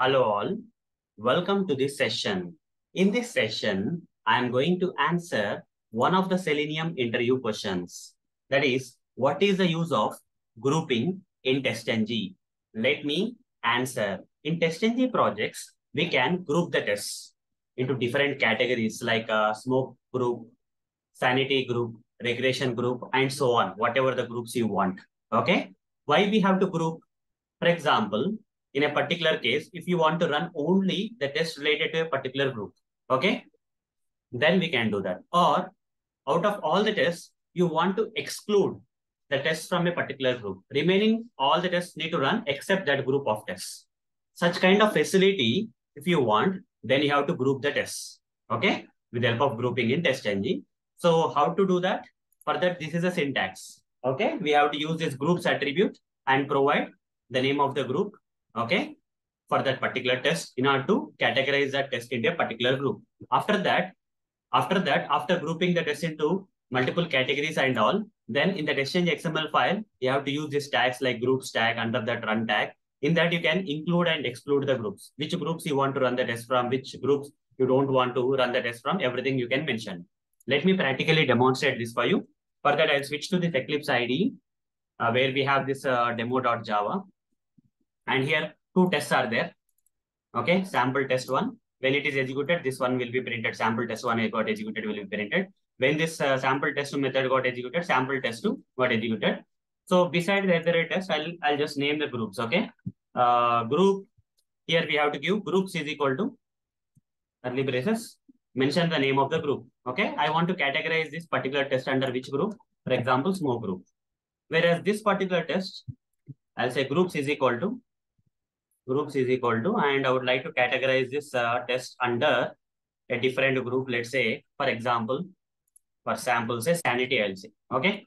Hello all, welcome to this session. In this session, I am going to answer one of the Selenium interview questions. That is, what is the use of grouping in TestNG? Let me answer. In TestNG projects, we can group the tests into different categories like a smoke group, sanity group, regression group, and so on, whatever the groups you want. Okay. Why we have to group? For example, in a particular case, if you want to run only the test related to a particular group, okay, then we can do that. Or out of all the tests, you want to exclude the tests from a particular group. Remaining all the tests need to run except that group of tests. Such kind of facility, if you want, then you have to group the tests, okay, with the help of grouping in TestNG. So how to do that? For that, this is a syntax. Okay, we have to use this groups attribute and provide the name of the group okay, for that particular test in order to categorize that test into a particular group. After that, after that, after grouping the test into multiple categories and all, then in the TestNG XML file, you have to use these tags like groups tag under that run tag. In that, you can include and exclude the groups. Which groups you want to run the test from, which groups you don't want to run the test from, everything you can mention. Let me practically demonstrate this for you. For that, I'll switch to this Eclipse IDE, uh, where we have this uh, demo.java. And here two tests are there. Okay, sample test one. When it is executed, this one will be printed. Sample test one got executed will be printed. When this uh, sample test two method got executed, sample test two got executed. So beside the other test, I'll I'll just name the groups. Okay, uh, group here we have to give groups is equal to curly braces. Mention the name of the group. Okay, I want to categorize this particular test under which group? For example, smoke group. Whereas this particular test, I'll say groups is equal to groups is equal to, and I would like to categorize this uh, test under a different group. Let's say, for example, for sample, say sanity, I'll say. Okay.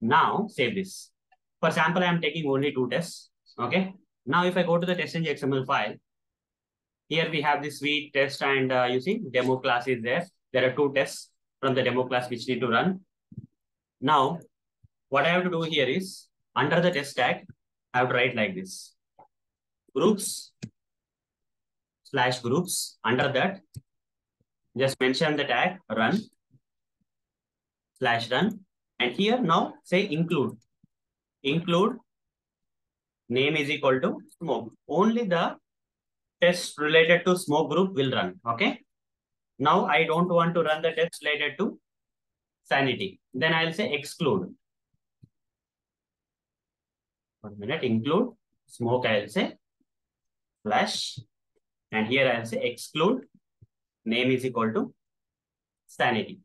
Now save this. For sample, I am taking only two tests. Okay. Now, if I go to the TestNG XML file, here we have this suite test and uh, you see demo class is there. There are two tests from the demo class which need to run. Now, what I have to do here is under the test tag, I have to write like this groups slash groups. Under that, just mention the tag run slash run. And here now say include. Include name is equal to smoke. Only the test related to smoke group will run. Okay. Now I don't want to run the test related to sanity. Then I'll say exclude. One minute, include smoke, I'll say slash and here I'll say exclude name is equal to sanity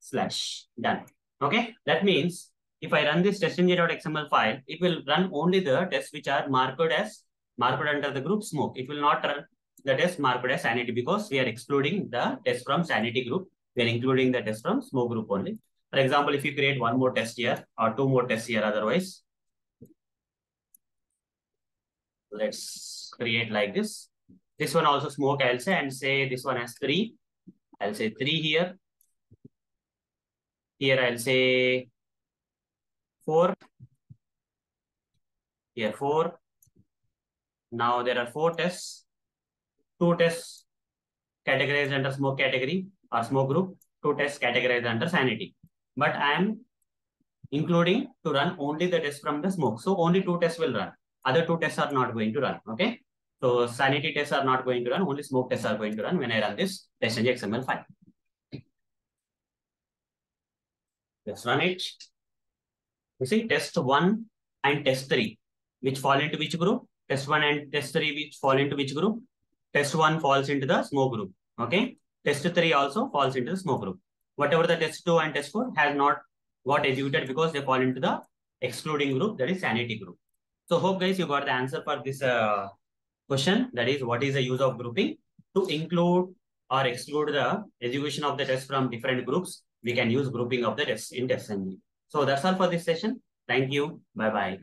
slash done. Okay, that means if I run this testng.xml file, it will run only the tests which are marked as marked under the group smoke. It will not run the test marked as sanity because we are excluding the test from sanity group. We are including the test from smoke group only. For example, if you create one more test here or two more tests here otherwise, let's create like this. This one also smoke, I'll say, and say this one has three. I'll say three here. Here I'll say four. Here four. Now there are four tests. Two tests categorized under smoke category or smoke group. Two tests categorized under sanity. But I am including to run only the test from the smoke. So only two tests will run. Other two tests are not going to run. Okay. So sanity tests are not going to run. Only smoke tests are going to run when I run this TestNG XML file. Let's run it. You see test one and test three, which fall into which group? Test one and test three, which fall into which group? Test one falls into the smoke group. Okay. Test three also falls into the smoke group. Whatever the test two and test four has not got executed because they fall into the excluding group, that is sanity group. So hope guys you got the answer for this uh, question. That is what is the use of grouping to include or exclude the execution of the test from different groups. We can use grouping of the tests in test TestNG. So that's all for this session. Thank you. Bye-bye.